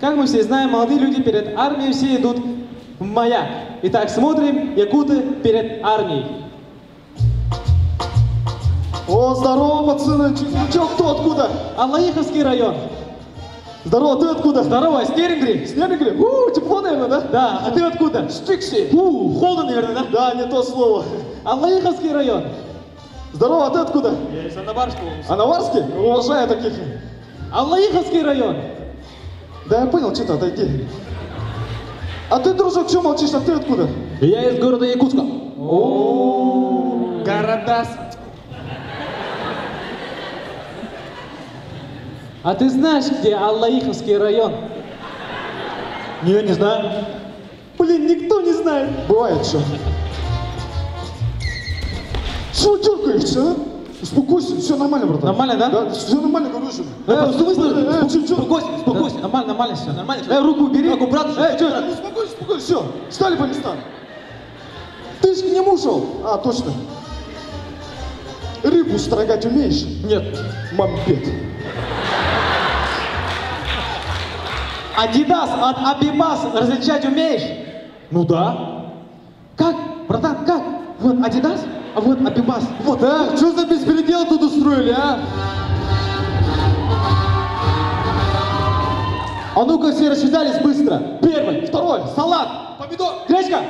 Как мы все знаем, молодые люди перед армией все идут в маяк. Итак, смотрим якуты перед армией. О, здорово, пацаны. Ч- чё, кто откуда? Аллаиховский район. Здорово, ты откуда? Здорово, Стерингри. Снегри? У, тепло, наверное, да? Да, а ты откуда? Штикси. У, холодно, наверное, да? Да, не то слово. Аллаиховский район. Здорово, а ты откуда? Я из Анабарского. А Наварский? Уважаю таких. Аллаиховский район. Да я понял, что-то отойди. А ты, дружок, что молчишь, а ты откуда? Я из города Якутска. Городас. А ты знаешь, где Аллаиховский район? Не, не знаю. Блин, никто не знает. Бывает что. Что дергаешься, а? Успокойся, все нормально, братан. Нормально, да? Да, все нормально, говорю же. Э, в смысле? Э, э, чё, чё? Успокойся, успокойся. Нормально, нормально все, нормально. Э, руку убери. Руку, брат, э, чё? Ну, Успокойся, успокойся, все. Стали по местам. Ты ж к нему шел. А, точно. Рыбу строгать умеешь? Нет. Мампет. Адидас от Абибас различать умеешь? Ну да. Как, братан, как? Вот Адидас, а вот Абибас. Вот, Так, что за беспредел тут устроили, а? А ну-ка все рассчитались быстро. Первый, второй, салат, помидор, гречка.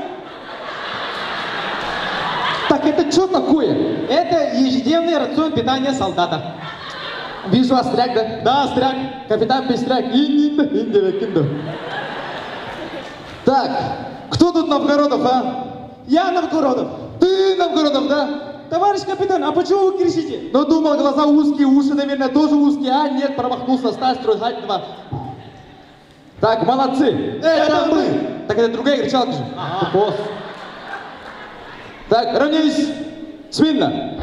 Так это что такое? Это ежедневный рацион питания солдата. Вижу, остряк, да? Да, стряк. Капитан Пестряк. Так, кто тут Новгородов, а? Я Новгородов. Ты Новгородов, да? Товарищ капитан, а почему вы кричите? Ну, думал, глаза узкие, уши, наверное, тоже узкие. А, нет, промахнулся, стась, стройгать два. Так, молодцы. Это мы. Так это другая кричалка же. Босс. Так, равняйсь. Смирно.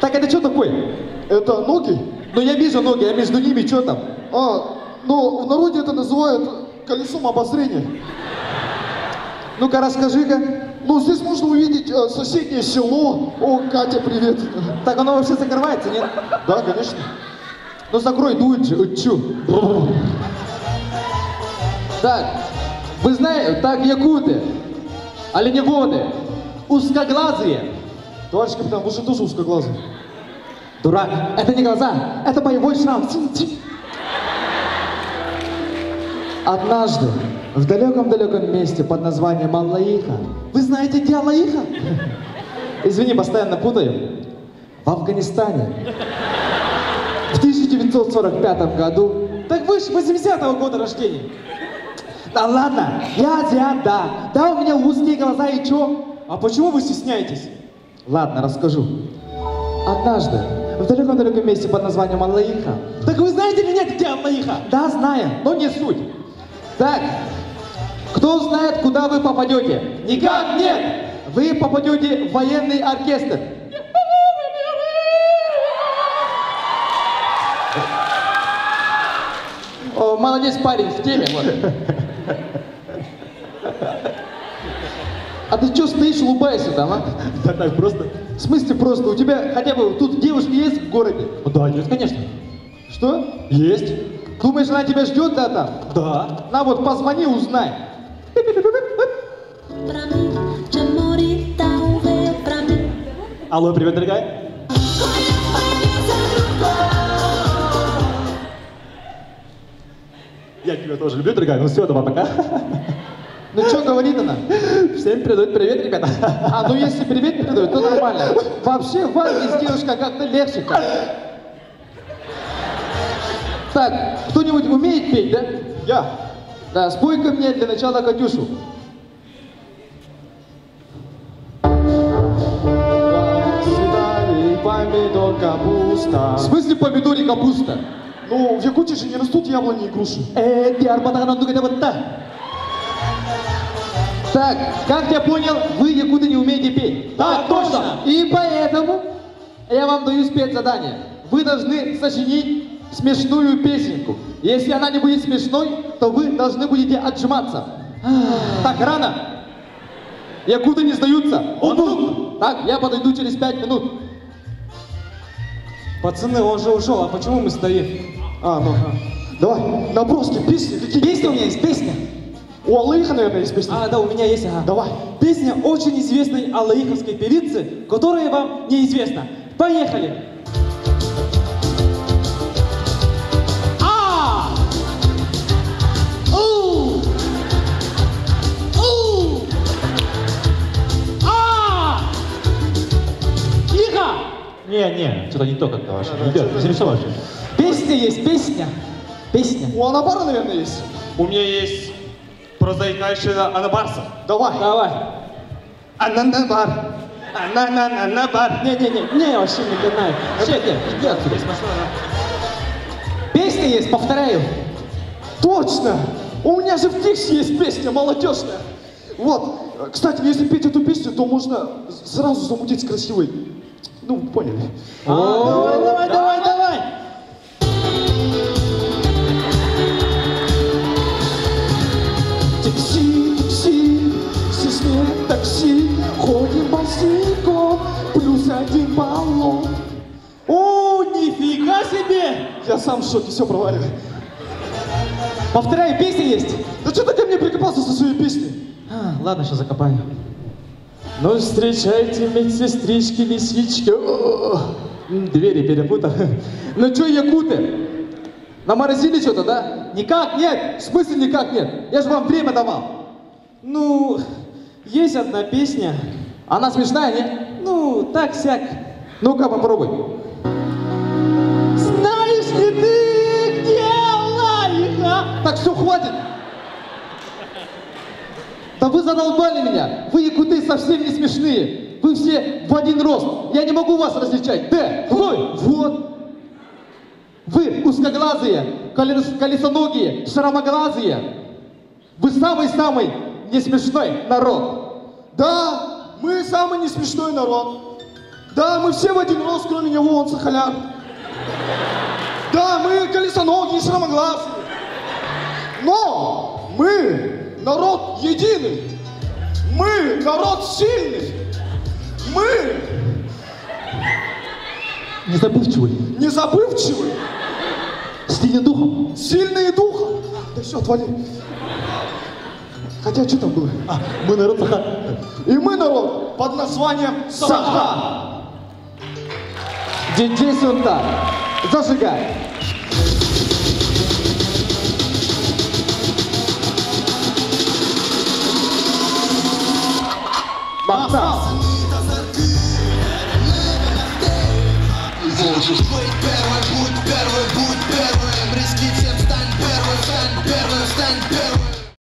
Так, это что такое? Это ноги? Ну, я вижу ноги, а между ними что там? А, ну, в народе это называют колесом обозрения. Ну-ка, расскажи-ка. Ну, здесь можно увидеть э, соседнее село. О, Катя, привет. Так оно вообще закрывается, нет? Да, конечно. Ну закрой, дует же, чё? Так, вы знаете, так, якуты, оленеводы, узкоглазые. Товарищ капитан, вы же тоже узкоглазый. Дурак, это не глаза, это боевой шрам. Тин-тин. Однажды, в далеком-далеком месте под названием Аллаиха, вы знаете, где Аллаиха? Извини, постоянно путаю. В Афганистане. В 1945 году Так вы же 80-го года рождения. Да ладно, я азиат, да. Да, у меня узкие глаза и чё? А почему вы стесняетесь? Ладно, расскажу. Однажды, в далеком-далеком месте под названием Аллаиха. Так вы знаете нет, где Аллаиха? Да, знаю, но не суть. Так, кто знает, куда вы попадете? Никак нет! Вы попадете в военный оркестр. О, молодец парень, в теме. Вот. А ты что стоишь, улыбаешься там, а? Да так просто. В смысле просто? У тебя хотя бы тут девушки есть в городе? Да, есть, конечно. Что? Есть. Думаешь, она тебя ждет, да, там? Да. На вот, позвони, узнай. Алло, привет, дорогая. Я тебя тоже люблю, дорогая. Ну все, давай, пока. Ну что говорит она? Всем передают привет, ребята. А, ну если привет передают, то нормально. Вообще в армии с девушкой как-то легче как. Так, кто-нибудь умеет петь, да? Я. Да, спой-ка мне для начала Катюшу. Помидор, капуста. В смысле помидор и капуста? Ну, в Якутии же не растут яблони и груши. Э, ты вот так. Так, как я понял, вы, якуты, не умеете петь. Да, точно. И поэтому я вам даю спецзадание. Вы должны сочинить смешную песенку. Если она не будет смешной, то вы должны будете отжиматься. Так, рано. Якуты не сдаются. Он Так, я подойду через пять минут. Пацаны, он же ушел, а почему мы стоим? А, ну, а. давай, наброски, песни. Какие? Песня у меня есть, песня. У Аллаиха, наверное, есть песня. А, да, у меня есть, ага. Давай. Песня очень известной аллаиховской певицы, которая вам неизвестна. Поехали! Не, не, что-то не то как-то ваше. Ребят, смешно вообще. Песня есть, песня. Песня. У Анабара, наверное, есть. У меня есть прозаикающая анабарса. Давай. Давай. Ананабар. Анананабар. Не-не-не, не, вообще не знаю. Вообще, нет, иди отсюда. Песня есть, повторяю. Точно! У меня же в Диксе есть песня молодежная. Вот. Кстати, если петь эту песню, то можно сразу замутить с красивой. Ну, поняли. А, давай, давай, давай, давай. Такси, такси, здесь нет такси, ходим босиком, плюс один баллон. О, нифига себе! Я сам в шоке, все проваливаю. Повторяю, песня есть. Да что ты ко мне прикопался со своей песней? А, ладно, сейчас закопаю. Ну, встречайте, медсестрички, лисички. О, Двери перепутал. Ну что, якуты? Наморозили что-то, да? Никак нет. В смысле никак нет? Я же вам время давал. Ну, есть одна песня. Она смешная, нет? Ну, так-сяк. Ну-ка, попробуй. Вы задолбали меня. Вы, якуты, совсем не смешные. Вы все в один рост. Я не могу вас различать. Д. Какой? Вот. Вы узкоглазые, колес- колесоногие, шаромоглазые. Вы самый-самый не смешной народ. Да, мы самый не смешной народ. Да, мы все в один рост, кроме него, он сахалян. Да, мы колесоногие, срамоглазые. Но мы народ единый. Мы народ сильный. Мы Незабывчивый. незабывчивый, Сильный духом. сильные духом. Да все, отвали. Хотя, что там было? А, мы народ Саха. И мы народ под названием Саха. Диджей Сунтар. Зажигай. Volta!